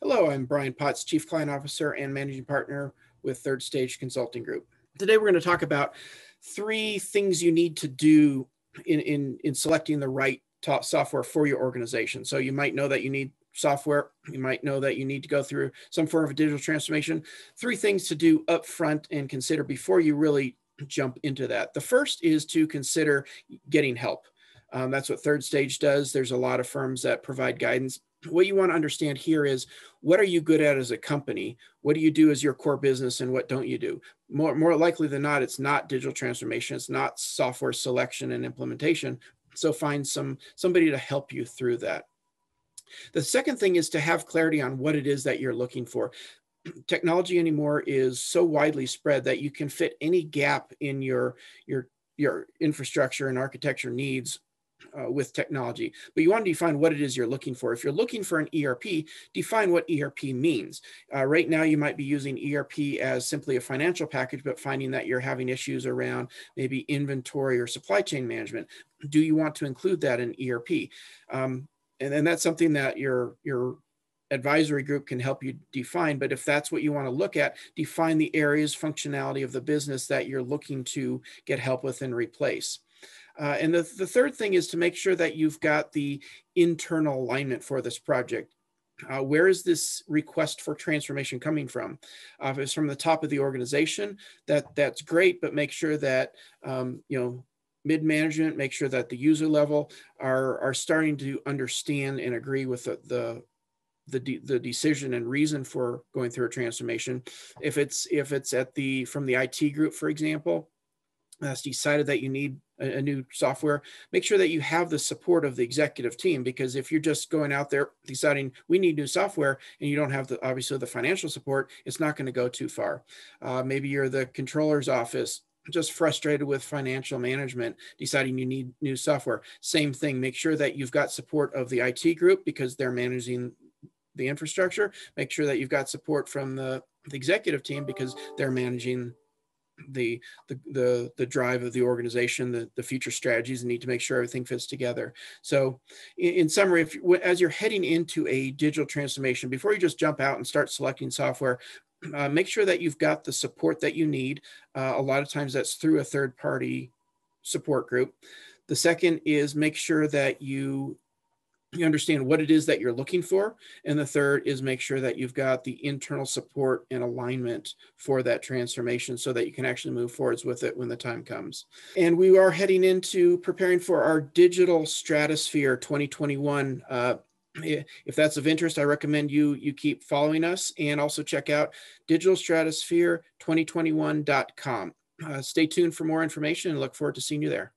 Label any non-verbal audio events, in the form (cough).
Hello, I'm Brian Potts, Chief Client Officer and Managing Partner with Third Stage Consulting Group. Today, we're going to talk about three things you need to do in, in, in selecting the right top software for your organization. So, you might know that you need software. You might know that you need to go through some form of digital transformation. Three things to do up front and consider before you really jump into that. The first is to consider getting help. Um, that's what third stage does. There's a lot of firms that provide guidance what you want to understand here is what are you good at as a company? What do you do as your core business and what don't you do? More, more likely than not it's not digital transformation it's not software selection and implementation. So find some somebody to help you through that. The second thing is to have clarity on what it is that you're looking for. (clears throat) Technology anymore is so widely spread that you can fit any gap in your your your infrastructure and architecture needs uh, with technology, but you want to define what it is you're looking for. If you're looking for an ERP, define what ERP means. Uh, right now, you might be using ERP as simply a financial package, but finding that you're having issues around maybe inventory or supply chain management. Do you want to include that in ERP? Um, and then that's something that your your advisory group can help you define. But if that's what you want to look at, define the areas, functionality of the business that you're looking to get help with and replace. Uh, and the, the third thing is to make sure that you've got the internal alignment for this project. Uh, where is this request for transformation coming from? Uh, if it's from the top of the organization, that that's great, but make sure that um, you know mid management, make sure that the user level are are starting to understand and agree with the, the the, de- the decision and reason for going through a transformation. If it's if it's at the from the IT group, for example, that's decided that you need a, a, new software, make sure that you have the support of the executive team. Because if you're just going out there deciding we need new software and you don't have the obviously the financial support, it's not going to go too far. Uh, maybe you're the controller's office just frustrated with financial management, deciding you need new software. Same thing, make sure that you've got support of the IT group because they're managing the infrastructure. Make sure that you've got support from the, the executive team because they're managing the, the the the drive of the organization, the the future strategies, and need to make sure everything fits together. So, in, in summary, if as you're heading into a digital transformation, before you just jump out and start selecting software, (clears throat) uh, make sure that you've got the support that you need. Uh, a lot of times, that's through a third party support group. The second is make sure that you you understand what it is that you're looking for. And the third is make sure that you've got the internal support and alignment for that transformation so that you can actually move forwards with it when the time comes. And we are heading into preparing for our digital stratosphere 2021. Uh, if that's of interest, I recommend you you keep following us and also check out digitalstratosphere2021.com. Uh, stay tuned for more information and look forward to seeing you there.